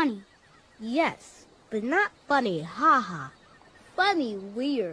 Funny. Yes, but not funny, haha. -ha. Funny, weird.